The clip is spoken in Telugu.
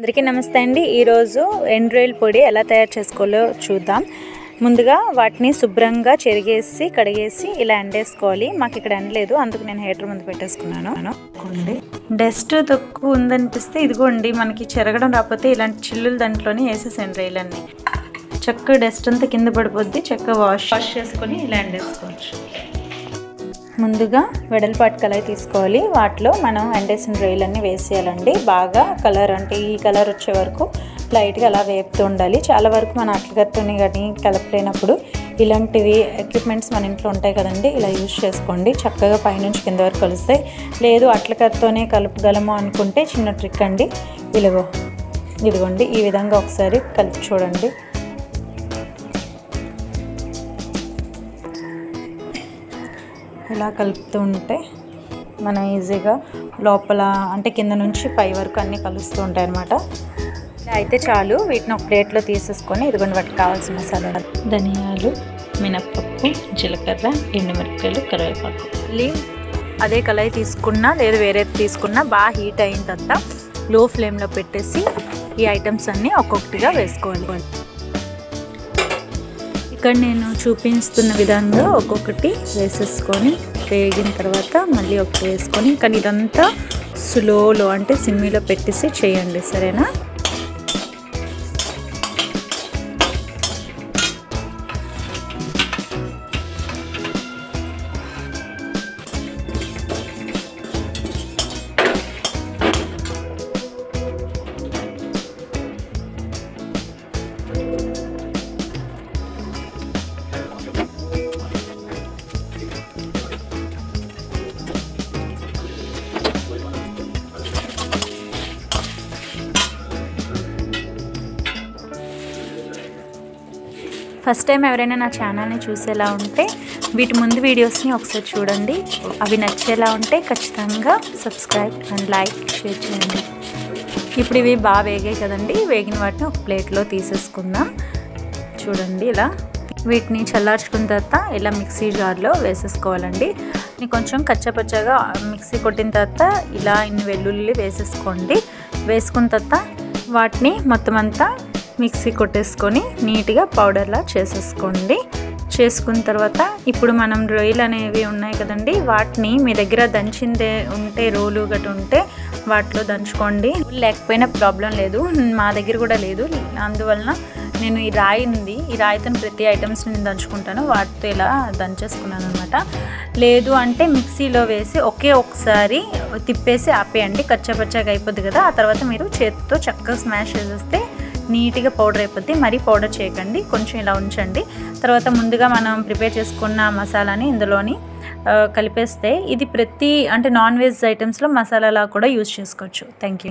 అందరికీ నమస్తే అండి. ఈరోజు ఎండ్రాయిల్ పొడి ఎలా తయారు చేసుకోవాలో చూద్దాం. ముందుగా వాటిని శుభ్రంగా చెరిగేసి కడిగేసి ఇలా ఎండేసుకోవాలి. మాకు ఇక్కడ ఎండలేదు అందుకు నేను హీటర్ ముందు పెట్టేసుకున్నాను. అనుకోండి డస్ట్ తక్కువ ఉందనిపిస్తే ఇదిగోండి మనకి చెరగడం రాకపోతే ఇలాంటి చిల్లులు దాంట్లోనే వేసేసండి రైలన్నీ. చక్క డస్ట్ అంతా కింద పడిపోద్ది చక్క వాష్. వాష్ చేసుకొని ఇలా ఎండేసుకోవచ్చు. ముందుగా వెడల్పాటి కలర్ తీసుకోవాలి. వాటిలో మనం ఎండేసిన రొయ్యలన్నీ వేసేయాలండి. బాగా కలర్ అంటే ఈ కలర్ వచ్చే వరకు లైట్గా అలా వేపుతూ ఉండాలి. చాలా వరకు మన అట్లగత్తని కానీ కలపలేనప్పుడు ఇలాంటివి ఎక్విప్మెంట్స్ మన ఇంట్లో ఉంటాయి కదండి ఇలా యూజ్ చేసుకోండి. చక్కగా పైనుంచి కింద వరకు కలుస్తాయి లేదు అట్లకత్తోనే కలపగలము అనుకుంటే చిన్న ట్రిక్ అండి. ఇలాగో ఇదిగోండి ఈ విధంగా ఒకసారి కలిపి చూడండి. ఇలా కలుపుతూ ఉంటే మనం ఈజీగా లోపల అంటే కింద నుంచి పై వరకు అన్నీ కలుస్తూ ఉంటాయి అన్నమాట. అయితే చాలు. వీటిని ఒక ప్లేట్లో తీసేసుకొని ఇదిగోండి వాటికి కావాల్సిన మసాలా ధనియాలు మినప్పప్పు జీలకర్ర ఎండుమిరపకాయలు కరివేపాకు. మళ్ళీ అదే కళాయి తీసుకున్నా లేదు వేరే తీసుకున్నా బాగా హీట్ అయిన తర్వాత లో ఫ్లేమ్లో పెట్టేసి ఈ ఐటమ్స్ అన్నీ ఒక్కొక్కటిగా వేసుకోవాలి. ఇక్కడ నేను చూపిస్తున్న విధంగా ఒక్కొక్కటి వేసేసుకొని వేగిన తర్వాత మళ్ళీ ఒకటి వేసుకొని కానీ ఇదంతా స్లోలో అంటే సిమ్మిలో పెట్టేసి చేయండి సరేనా? ఫస్ట్ టైం ఎవరైనా నా ఛానల్ని చూసేలా ఉంటే వీటి ముందు వీడియోస్ని ఒకసారి చూడండి. అవి నచ్చేలా ఉంటే ఖచ్చితంగా సబ్స్క్రైబ్ అండ్ లైక్ షేర్ చేయండి. ఇప్పుడు ఇవి బాగా వేగాయి కదండి. వేగిన వాటిని ఒక ప్లేట్లో తీసేసుకుందాం. చూడండి ఇలా. వీటిని చల్లార్చుకున్న తర్వాత ఇలా మిక్సీ జార్లో వేసేసుకోవాలండి. కొంచెం కచ్చపచ్చగా మిక్సీ కొట్టిన తర్వాత ఇలా ఇన్ని వెల్లుల్లి వేసేసుకోండి. వేసుకున్న తర్వాత వాటిని మొత్తం అంతా మిక్సీ కొట్టేసుకొని నీట్గా పౌడర్లా చేసేసుకోండి. చేసుకున్న తర్వాత ఇప్పుడు మనం రొయ్యలు అనేవి ఉన్నాయి కదండి వాటిని మీ దగ్గర దంచిందే ఉంటే రోలు గట్టు ఉంటే వాటిలో దంచుకోండి. లేకపోయినా ప్రాబ్లం లేదు మా దగ్గర కూడా లేదు. అందువలన నేను ఈ రాయి ఉంది ఈ రాయితో ప్రతి ఐటమ్స్ నేను దంచుకుంటాను వాటితో ఇలా దంచేసుకున్నాను అనమాట లేదు అంటే మిక్సీలో వేసి ఒకే ఒకసారి తిప్పేసి ఆపేయండి. కచ్చపచ్చగా అయిపోద్ది కదా ఆ తర్వాత మీరు చేతితో చక్కగా స్మాష్ చేసేస్తే నీట్గా పౌడర్ అయిపోద్ది. మరీ పౌడర్ చేయకండి. కొంచెం ఇలా ఉంచండి. తర్వాత ముందుగా మనం ప్రిపేర్ చేసుకున్న మసాలాని ఇందులోని కలిపేస్తే ఇది ప్రతి అంటే నాన్ వెజ్ ఐటమ్స్లో మసాలాలా కూడా యూజ్ చేసుకోవచ్చు. Thank you